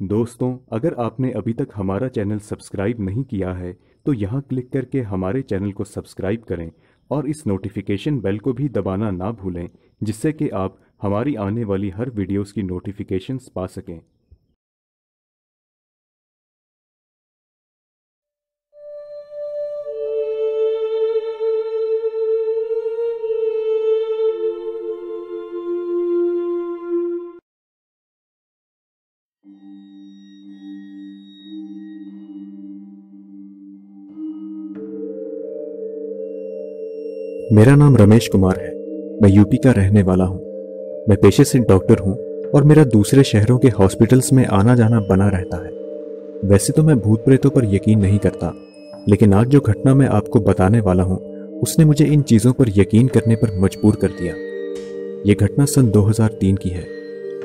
दोस्तों, अगर आपने अभी तक हमारा चैनल सब्सक्राइब नहीं किया है तो यहाँ क्लिक करके हमारे चैनल को सब्सक्राइब करें और इस नोटिफिकेशन बेल को भी दबाना ना भूलें, जिससे कि आप हमारी आने वाली हर वीडियोस की नोटिफिकेशंस पा सकें। मेरा नाम रमेश कुमार है। मैं यूपी का रहने वाला हूँ। मैं पेशे से डॉक्टर हूँ और मेरा दूसरे शहरों के हॉस्पिटल्स में आना जाना बना रहता है। वैसे तो मैं भूत प्रेतों पर यकीन नहीं करता, लेकिन आज जो घटना मैं आपको बताने वाला हूँ, उसने मुझे इन चीज़ों पर यकीन करने पर मजबूर कर दिया। ये घटना सन 2003 की है।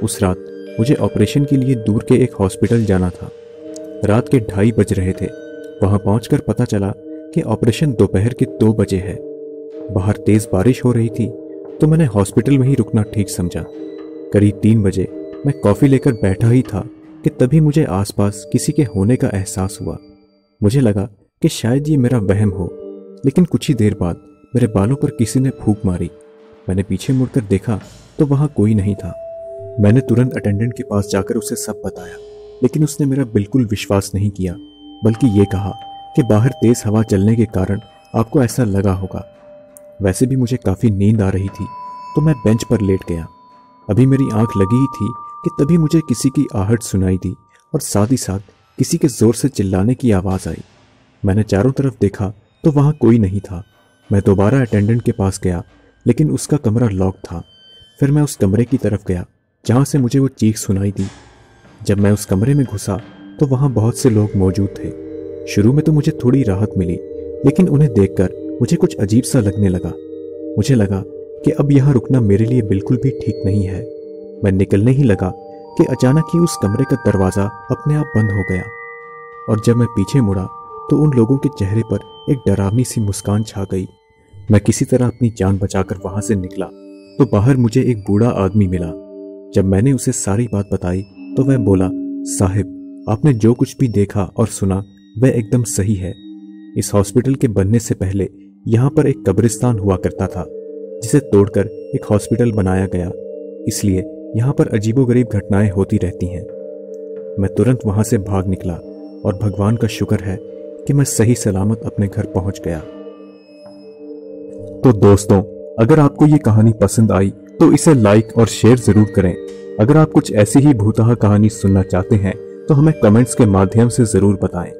उस रात मुझे ऑपरेशन के लिए दूर के एक हॉस्पिटल जाना था। रात के ढाई बज रहे थे। वहाँ पहुंचकर पता चला कि ऑपरेशन दोपहर के दो बजे है। बाहर तेज बारिश हो रही थी तो मैंने हॉस्पिटल में ही रुकना ठीक समझा। करीब तीन बजे मैं कॉफ़ी लेकर बैठा ही था कि तभी मुझे आसपास किसी के होने का एहसास हुआ। मुझे लगा कि शायद ये मेरा वहम हो, लेकिन कुछ ही देर बाद मेरे बालों पर किसी ने फूक मारी। मैंने पीछे मुड़कर देखा तो वहाँ कोई नहीं था। मैंने तुरंत अटेंडेंट के पास जाकर उसे सब बताया, लेकिन उसने मेरा बिल्कुल विश्वास नहीं किया, बल्कि ये कहा कि बाहर तेज हवा चलने के कारण आपको ऐसा लगा होगा। वैसे भी मुझे काफ़ी नींद आ रही थी तो मैं बेंच पर लेट गया। अभी मेरी आँख लगी ही थी कि तभी मुझे किसी की आहट सुनाई दी और साथ ही साथ किसी के ज़ोर से चिल्लाने की आवाज़ आई। मैंने चारों तरफ़ देखा तो वहाँ कोई नहीं था। मैं दोबारा अटेंडेंट के पास गया, लेकिन उसका कमरा लॉक था। फिर मैं उस कमरे की तरफ़ गया। जहाँ से मुझे वो चीख सुनाई दी। जब मैं उस कमरे में घुसा तो वहाँ बहुत से लोग मौजूद थे। शुरू में तो मुझे थोड़ी राहत मिली, लेकिन उन्हें देखकर मुझे कुछ अजीब सा लगने लगा। मुझे लगा कि अब यहाँ रुकना मेरे लिए बिल्कुल भी ठीक नहीं है। मैं निकलने ही लगा कि अचानक ही उस कमरे का दरवाज़ा अपने आप बंद हो गया। और जब मैं पीछे मुड़ा तो उन लोगों के चेहरे पर एक डरावनी सी मुस्कान छा गई। मैं किसी तरह अपनी जान बचाकर वहाँ से निकला तो बाहर मुझे एक बूढ़ा आदमी मिला। जब मैंने उसे सारी बात बताई तो वह बोला, साहिब, आपने जो कुछ भी देखा और सुना, वह एकदम सही है। इस हॉस्पिटल के बनने से पहले यहाँ पर एक कब्रिस्तान हुआ करता था, जिसे तोड़कर एक हॉस्पिटल बनाया गया। इसलिए यहाँ पर अजीबोगरीब घटनाएँ होती रहती हैं। मैं तुरंत वहाँ से भाग निकला और भगवान का शुक्र है कि मैं सही सलामत अपने घर पहुँच गया। तो दोस्तों, अगर आपको ये कहानी पसंद आई तो इसे लाइक और शेयर ज़रूर करें। अगर आप कुछ ऐसी ही भूतहा कहानी सुनना चाहते हैं तो हमें कमेंट्स के माध्यम से ज़रूर बताएँ।